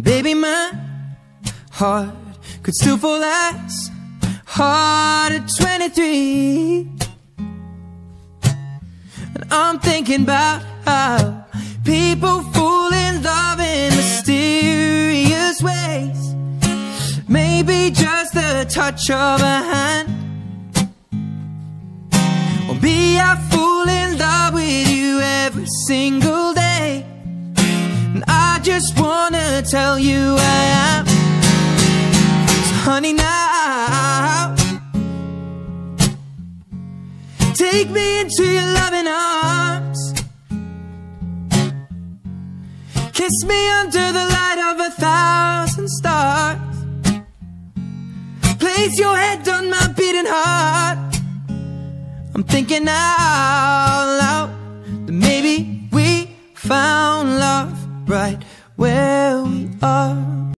Baby, my heart could still fall as hard at 23. And I'm thinking about how people fall in love in mysterious ways. Maybe just the touch of a hand. Or be I fall in love with you every single just wanna tell you I am. So honey, now take me into your loving arms. Kiss me under the light of a thousand stars. Place your head on my beating heart. I'm thinking out loud that maybe we found love right where we are.